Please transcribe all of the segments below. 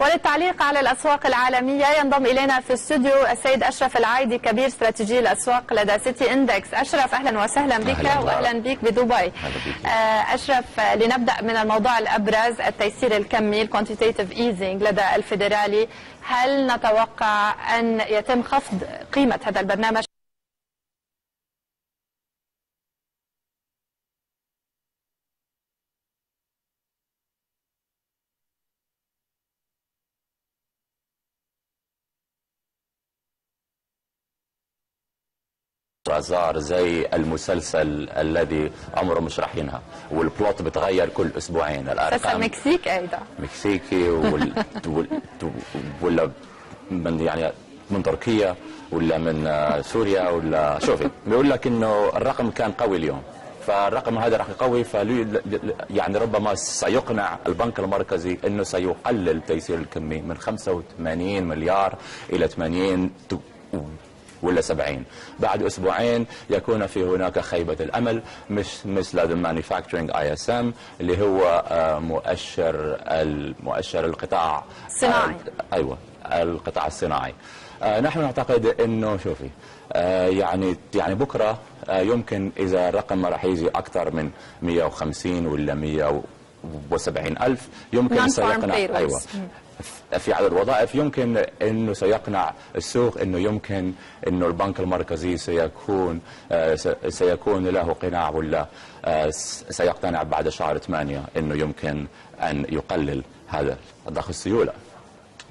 وللتعليق على الأسواق العالمية ينضم إلينا في الاستوديو السيد أشرف العايدي كبير استراتيجي الأسواق لدى سيتي إندكس أشرف أهلا وسهلا بك أهلاً. وأهلا بك بدبي. آه، أشرف لنبدأ من الموضوع الأبرز التيسير الكمي ال quantitative easing لدى الفيدرالي هل نتوقع أن يتم خفض قيمة هذا البرنامج صار زي المسلسل الذي عمره مش راح ينهى. وال plot بتغير كل أسبوعين مسلسل الارقام مكسيك أيضا. مكسيكي وال... وال... ولا من يعني من تركيا ولا من آه، سوريا ولا شوفي بيقول لك إنه الرقم كان قوي اليوم. فالرقم هذا راح يقوي فلي يعني ربما سيقنع البنك المركزي إنه سيقلل تيسير الكمي من 85 مليار إلى 80 تو- ولا 70 بعد أسبوعين يكون في هناك خيبة الأمل مش مثل ال manufacturing ISM اللي هو آه، مؤشر المؤشر القطاع الصناعي. أيوه القطاع الصناعي آه، نحن نعتقد إنه شوفي آه، يعني يعني بكرة آه، يمكن إذا الرقم راح يجي أكثر من 150 ولا 170 ألف يمكن Non-farm سيقنع payrolls. في عدد الوظائف يمكن إنه سيقنع السوق إنه يمكن إنه البنك المركزي سيكون آه، سيكون له قناع ولا آه، سيقتنع بعد شهر 8 إنه يمكن أن يقلل هذا ضخ السيولة.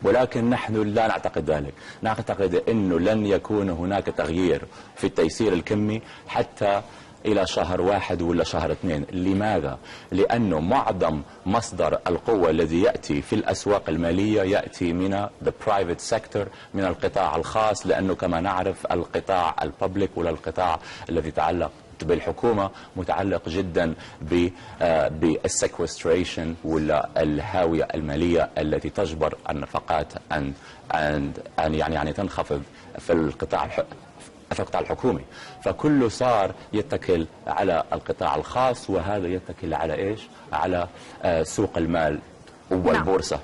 ولكن نحن لا نعتقد ذلك. نعتقد أنه لن يكون هناك تغيير في التيسير الكمي حتى إلى شهر واحد ولا شهر اثنين لماذا؟ لأنه معظم مصدر القوة الذي يأتي في الأسواق المالية يأتي من the private sector من القطاع الخاص لأنه كما نعرف القطاع الببليك ولا القطاع الذي يتعلق بالحكومة متعلق جدا آه، بالسكوستريشن ولا الهاوية المالية التي تجبر النفقات أن أن أن يعني يعني تنخفض في القطاع القطاع الحكومي فكله صار يتكل على القطاع الخاص وهذا يتكل على إيش؟ على آه، سوق المال والبورصة.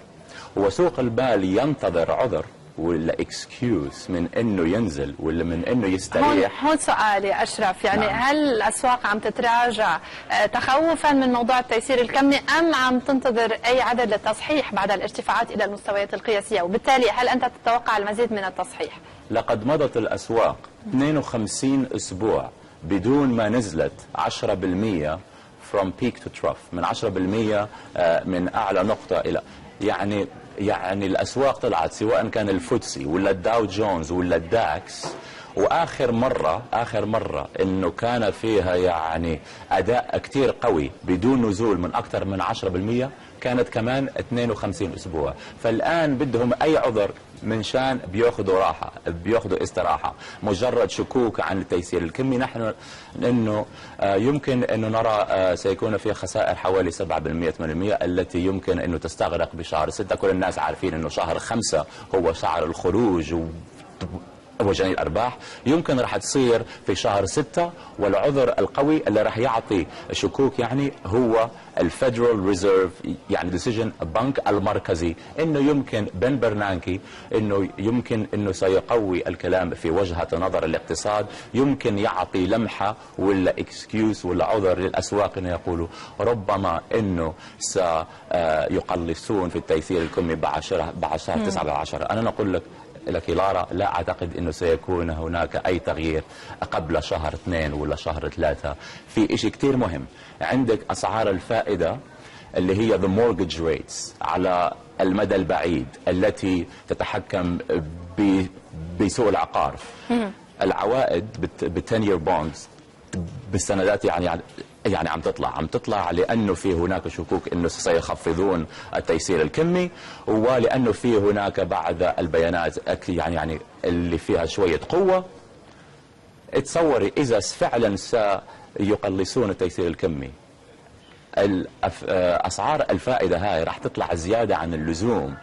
وسوق المال ينتظر عذر ولا اكسكيوز من إنه ينزل ولا من إنه هون يستريح هون سؤالي أشرف يعني نعم. هل الأسواق عم تتراجع آه، تخوفا من موضوع التيسير الكمي أم عم تنتظر أي عدد للتصحيح بعد الارتفاعات إلى المستويات القياسية وبالتالي هل أنت تتوقع المزيد من التصحيح؟ لقد مضت الأسواق 52 أسبوع بدون ما نزلت 10% from peak to trough من 10% آه، من أعلى نقطة إلى يعني يعني الأسواق طلعت سواء كان الفوتسي ولا الداو جونز ولا الداكس. وآخر مرة آخر مرة إنه كان فيها يعني أداء كثير قوي بدون نزول من أكثر من 10% كانت كمان 52 أسبوع. فالآن بدهم أي عذر من شان بياخذوا راحة بياخذوا استراحة. مجرد شكوك عن التيسير. الكمي نحن إنه آه، يمكن إنه نرى آه، سيكون في خسائر حوالي 7% 8% التي يمكن إنه تستغرق بشهر 6 كل الناس عارفين إنه شهر 5 هو شهر الخروج. و وجني الأرباح. يمكن راح تصير في شهر ستة والعذر القوي اللي راح يعطي شكوك يعني هو ال Federal Reserve يعني decision بنك المركزي. إنه يمكن بن برنانكي إنه يمكن إنه سيقوي الكلام في وجهة نظر الاقتصاد. يمكن يعطي لمحة ولا excuse ولا عذر للأسواق إنه يقولوا ربما إنه سيقلصون في التيسير الكمي بعد شهر بعد شهر 9 10 أنا نقول لك لك لارا لا أعتقد أنه سيكون هناك أي تغيير قبل شهر اثنين ولا شهر ثلاثة. في إشي كتير مهم. عندك أسعار الفائدة اللي هي the mortgage rates على المدى البعيد التي تتحكم بسوق العقار. العوائد بالتنير بوندز بالسندات يعني يعني عم تطلع عم تطلع لأنه في هناك شكوك إنه سيخفضون التيسير الكمي ولأنه في هناك بعض البيانات يعني يعني اللي فيها شوية قوة. تصوري إذا فعلا سيقلصون التيسير الكمي. آه، أسعار الفائدة هاي راح تطلع زيادة عن اللزوم.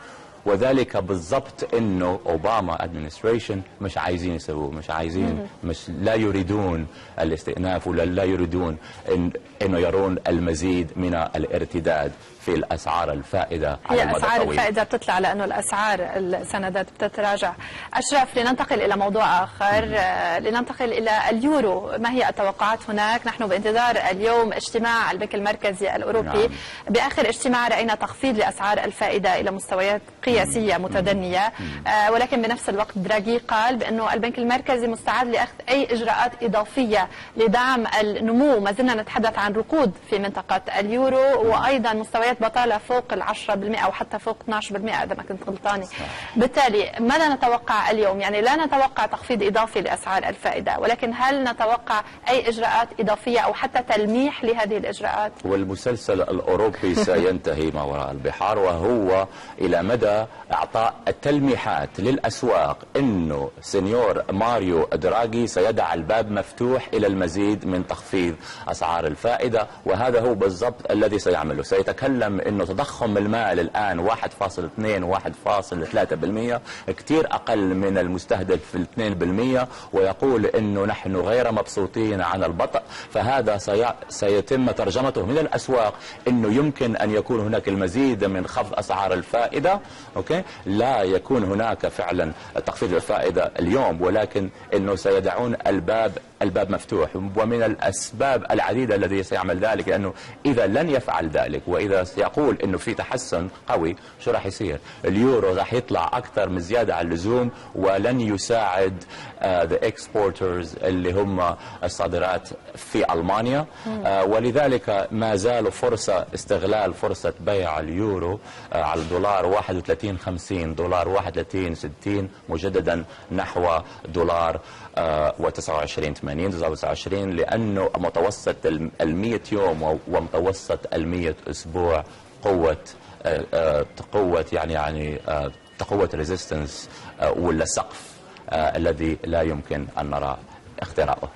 وذلك بالضبط إنه أوباما administration مش عايزين يسووه مش عايزين مش لا يريدون الاستئناف ولا لا يريدون إن إنه يرون المزيد من الارتداد في الأسعار الفائدة على المدى أسعار الطويل. الفائدة بتطلع لأنه الأسعار السندات بتتراجع. أشرف لننتقل إلى موضوع آخر. آه، لننتقل إلى اليورو. ما هي التوقعات هناك؟ نحن بانتظار اليوم اجتماع البنك المركزي الأوروبي. نعم. بآخر اجتماع رأينا تخفيض لأسعار الفائدة إلى مستويات قياسيه متدنية. آه، ولكن بنفس الوقت دراغي قال بأنه البنك المركزي مستعد لأخذ أي إجراءات إضافية لدعم النمو. ما زلنا نتحدث عن ركود في منطقة اليورو وأيضا مستويات بطالة فوق ال 10% أو حتى فوق 12% إذا ما كنت غلطانه بالتالي ماذا نتوقع اليوم؟ يعني لا نتوقع تخفيض إضافي لأسعار الفائدة ولكن هل نتوقع أي إجراءات إضافية أو حتى تلميح لهذه الإجراءات؟ والمسلسل الأوروبي سينتهي ما وراء البحار وهو إلى مدى إعطاء التلميحات للأسواق. أنه سنيور ماريو دراغي سيدع الباب مفتوح إلى المزيد من تخفيض أسعار الفائدة وهذا هو بالضبط الذي سيعمله. سيتكلم أنه تضخم المال الآن 1.2 1.3% كثير أقل من المستهدف في 2% ويقول أنه نحن غير مبسوطين عن البطء. فهذا سي... سيتم ترجمته من الأسواق أنه يمكن أن يكون هناك المزيد من خفض أسعار الفائدة. okay؟ لا يكون هناك فعلا تخفيض الفائدة اليوم ولكن أنه سيدعون الباب الباب مفتوح ومن الأسباب العديدة الذي سيعمل ذلك لأنه إذا لن يفعل ذلك وإذا سيقول أنه في تحسن قوي شو راح يصير؟ اليورو راح يطلع أكثر من زيادة على اللزوم ولن يساعد the exporters اللي هم الصادرات في ألمانيا. آه ولذلك ما زال فرصة استغلال فرصة بيع اليورو آه على الدولار 31 50 دولار 31 60 مجددا نحو دولار آه و29 80 29 لأنه متوسط ال 100 يوم ومتوسط ال 100 أسبوع قوة آه آه قوة يعني يعني آه قوة resistance ولا سقف الذي لا يمكن أن نرى اختراقه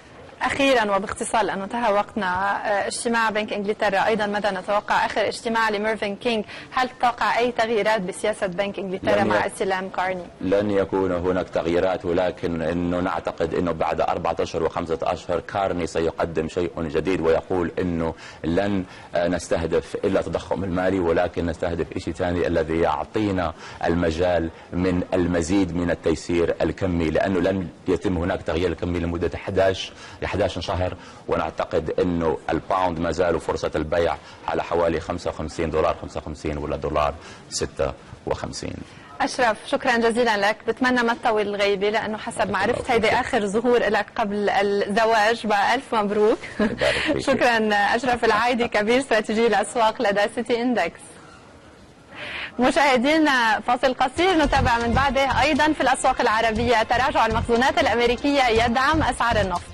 أخيرا وباختصار لأنه انتهى وقتنا آه، اجتماع بنك إنجلترا. أيضا ماذا نتوقع آخر اجتماع لميرفين كينج هل تتوقع أي تغييرات بسياسة بنك إنجلترا لن مع استلام كارني؟ لن يكون هناك تغييرات ولكن إنه نعتقد إنه بعد اربعة اشهر وخمسة اشهر كارني سيقدم شيء جديد ويقول إنه لن آه، نستهدف إلا التضخم المالي ولكن نستهدف شيء ثاني الذي يعطينا المجال من المزيد من التيسير الكمي لأنه لن يتم هناك تغيير الكمي لمدة 11 11 شهر ونعتقد إنه الباوند ما زال فرصة البيع على حوالي 55 دولار 55 ولا دولار 56 أشرف شكرا جزيلا لك. بتمنى ما تطول الغيبة لأنه حسب ما عرفت هيدي آخر ظهور لك قبل الزواج. بقى ألف مبروك. شكرا أشرف العايدي كبير استراتيجي الاسواق لدى سيتي إندكس. مشاهدينا فاصل قصير. نتابع من بعده. أيضا في الأسواق العربية تراجع المخزونات الأمريكية يدعم أسعار النفط.